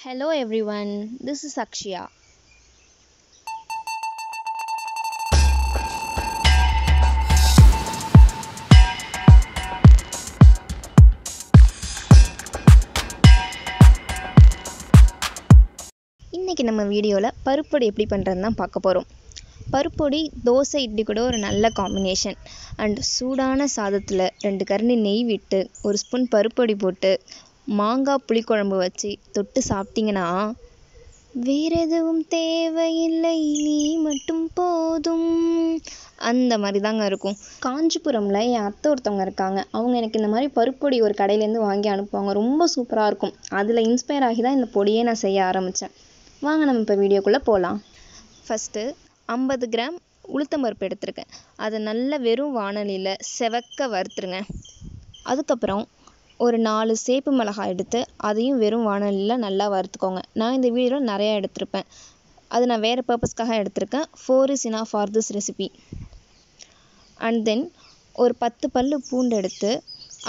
Hello everyone, this is Akshya. இன்றைக்கி நம்ம வீடியோவில் பருப்பொடி எப்படி பண்ணுறதுன்னு தான் பார்க்க போகிறோம் பருப்பொடி தோசை இட்லி கூட ஒரு நல்ல காம்பினேஷன் அண்ட் சூடான சாதத்தில் ரெண்டு கரண்டி நெய் விட்டு ஒரு ஸ்பூன் பருப்பொடி போட்டு மாங்காய் புளிக்குழம்பு வச்சு தொட்டு சாப்பிட்டிங்கன்னா வேற எதுவும் தேவையில்லை நீ மட்டும் போதும். அந்த மாதிரி தாங்க இருக்கும். காஞ்சிபுரமில் என் அத்தை ஒருத்தவங்க இருக்காங்க. அவங்க எனக்கு இந்த மாதிரி பருப்பொடி ஒரு கடையிலேருந்து வாங்கி அனுப்புவாங்க. ரொம்ப சூப்பராக இருக்கும். அதில் இன்ஸ்பயர் ஆகி தான் இந்த பொடியே நான் செய்ய ஆரம்பித்தேன் வாங்க நம்ம இப்போ வீடியோக்குள்ளே போகலாம் ஃபஸ்ட்டு ஐம்பது கிராம் உளுத்தம்பருப்பு எடுத்திருக்கேன். அதை நல்ல வெறும் வானலியில் செவக்க வறுத்துருங்க. அதுக்கப்புறம் ஒரு நாலு சேப்பு மிளகாய் எடுத்து அதையும் வெறும் வானலியில் நல்லா வறுத்துக்கோங்க. நான் இந்த வீடியோவில் நிறையா எடுத்திருப்பேன். அது நான் வேறு பர்பஸ்க்காக எடுத்திருக்கேன். Four is enough for this recipe and then ஒரு பத்து பல்லு பூண்டு எடுத்து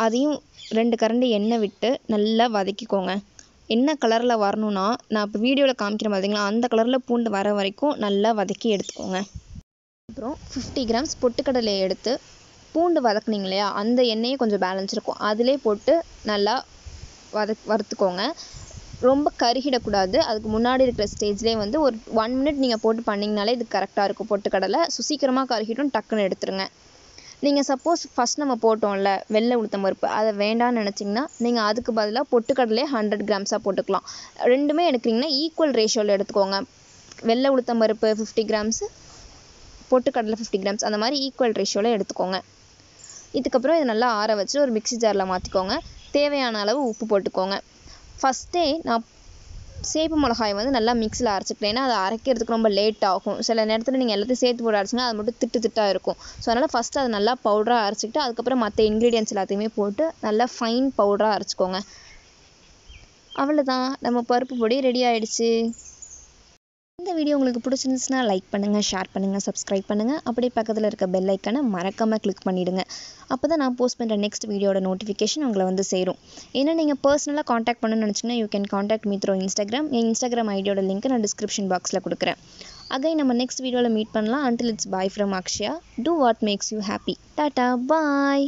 அதையும் ரெண்டு கரண்டி எண்ணெய் விட்டு நல்லா வதக்கிக்கோங்க. என்ன கலரில் வரணும்னா நான் இப்போ வீடியோவில் காமிக்கிறேன் பார்த்தீங்களா அந்த கலரில் பூண்டு வர வரைக்கும் நல்லா வதக்கி எடுத்துக்கோங்க. அப்புறம் ஃபிஃப்டி கிராம்ஸ் பொட்டுக்கடலையை எடுத்து பூண்டு வதக்குனீங்க இல்லையா அந்த எண்ணெயே கொஞ்சம் பேலன்ஸ் இருக்கும். அதிலே போட்டு நல்லா வதக் வறுத்துக்கோங்க. ரொம்ப கருகிடக்கூடாது. அதுக்கு முன்னாடி இருக்கிற ஸ்டேஜ்லேயே வந்து ஒரு ஒன் மினிட் நீங்கள் போட்டு பண்ணிங்கனாலே இது கரெக்டாக இருக்கும். பொட்டுக்கடலை ஸோ சீக்கிரமாக கருகிட்டும் டக்குன்னு எடுத்துருங்க. நீங்கள் சப்போஸ் ஃபஸ்ட் நம்ம போட்டோம்ல வெள்ளை உளுத்தம் பருப்பு. அதை வேண்டாம்னு நினச்சிங்கன்னா நீங்கள் அதுக்கு பதிலாக பொட்டுக்கடலையே ஹண்ட்ரட் கிராம்ஸாக போட்டுக்கலாம். ரெண்டுமே எடுக்கிறீங்கன்னா ஈக்குவல் ரேஷியோவில் எடுத்துக்கோங்க. வெள்ளை உளுத்தம் பருப்பு ஃபிஃப்டி கிராம்ஸு பொட்டுக்கடலை ஃபிஃப்டி கிராம்ஸ் அந்த மாதிரி ஈக்குவல் ரேஷியோவில் எடுத்துக்கோங்க. இதுக்கப்புறம் இதை நல்லா ஆற வச்சு ஒரு மிக்ஸி ஜாரில் மாற்றிக்கோங்க தேவையான அளவு உப்பு போட்டுக்கோங்க. ஃபஸ்ட்டே நான் சேப்பு மிளகாய் வந்து நல்லா மிக்ஸியில் அரைச்சிக்கிட்டேன். ஏன்னா அதை அரைக்கிறதுக்கு ரொம்ப லேட் ஆகும். சில நேரத்தில் நீங்கள் எல்லாத்தையும் சேர்த்து போட்டு அரைச்சிங்கன்னா அது மட்டும் திட்டு திட்டாக இருக்கும். ஸோ அதனால் ஃபஸ்ட்டு அதை நல்லா பவுடராக அரைச்சிக்கிட்டு அதுக்கப்புறம் மற்ற இன்க்ரீடியன்ஸ் எல்லாத்தையுமே போட்டு நல்லா ஃபைன் பவுடராக அரைச்சிக்கோங்க. அவ்வளோதான் நம்ம பருப்பு பொடி ரெடி ஆகிடுச்சு இந்த வீடியோ உங்களுக்கு பிடிச்சிருந்துச்சுன்னா லைக் பண்ணுங்கள் ஷேர் பண்ணுங்கள் சப்ஸ்கிரைப் பண்ணுங்கள் அப்படியே பக்கத்தில் இருக்க பெல் ஐக்கனை மறக்காமல் கிளிக் பண்ணிவிடுங்க அப்போ தான் நான் போஸ்ட் பண்ணுற நெக்ஸ்ட் வீடியோட நோட்டிஃபிகேஷன் உங்களை வந்து சேரும். ஏன்னா நீங்கள் பர்சனலாக காண்டாக்ட் பண்ணணும்னு நினச்சிங்கன்னா you can contact me through Instagram N Instagram ஐடியோட லிங்க் நான் டிஸ்கிரிப்ஷன் பாக்ஸில் கொடுக்குறேன். அகை நம்ம நெக்ஸ்ட் வீடியோவில் மீட் பண்ணலாம். Until it's bye from Akshaya do what makes you happy tata bye